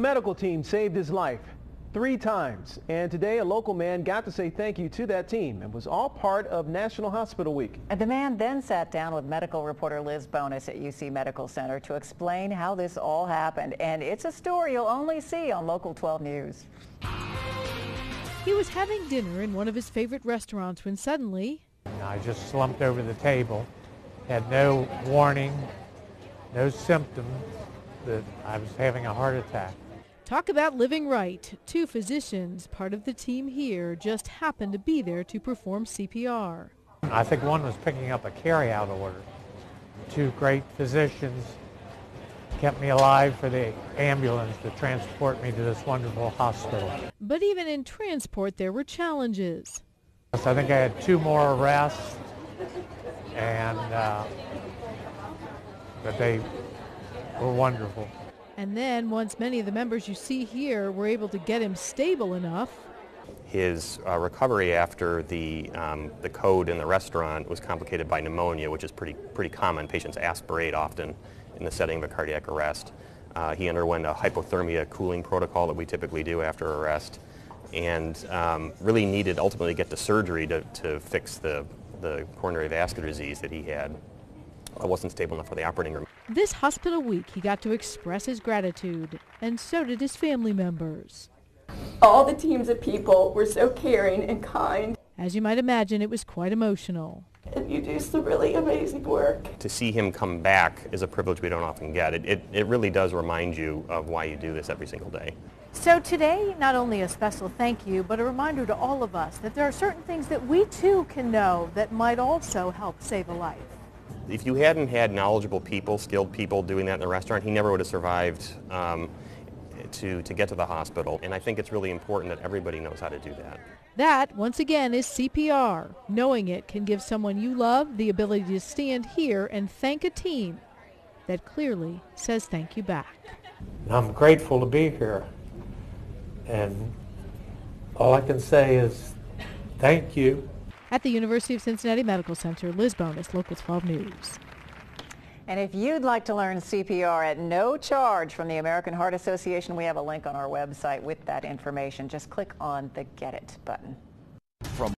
A medical team saved his life three times. And today a local man got to say thank you to that team and was all part of National Hospital Week. And the man then sat down with medical reporter Liz Bonis at UC Medical Center to explain how this all happened. And it's a story you'll only see on Local 12 News. He was having dinner in one of his favorite restaurants when suddenly... I just slumped over the table, had no warning, no symptoms that I was having a heart attack. Talk about living right. Two physicians, part of the team here, just happened to be there to perform CPR. I think one was picking up a carry-out order. Two great physicians kept me alive for the ambulance to transport me to this wonderful hospital. But even in transport, there were challenges. I think I had two more arrests, and uh, but they were wonderful. And then once many of the members you see here were able to get him stable enough, his uh, recovery after the, um, the code in the restaurant was complicated by pneumonia, which is pretty, pretty common. Patients aspirate often in the setting of a cardiac arrest. Uh, he underwent a hypothermia cooling protocol that we typically do after arrest and um, really needed ultimately to get to surgery to, to fix the, the coronary vascular disease that he had. I wasn't stable enough for the operating room. This hospital week, he got to express his gratitude, and so did his family members. All the teams of people were so caring and kind. As you might imagine, it was quite emotional. And you do some really amazing work. To see him come back is a privilege we don't often get. It, it, it really does remind you of why you do this every single day. So today, not only a special thank you, but a reminder to all of us that there are certain things that we too can know that might also help save a life. If you hadn't had knowledgeable people, skilled people doing that in the restaurant, he never would have survived um, to, to get to the hospital. And I think it's really important that everybody knows how to do that. That, once again, is CPR. Knowing it can give someone you love the ability to stand here and thank a team that clearly says thank you back. I'm grateful to be here. And all I can say is thank you. At the University of Cincinnati Medical Center, Liz Bonis, Local 12 News. And if you'd like to learn CPR at no charge from the American Heart Association, we have a link on our website with that information. Just click on the Get It button. From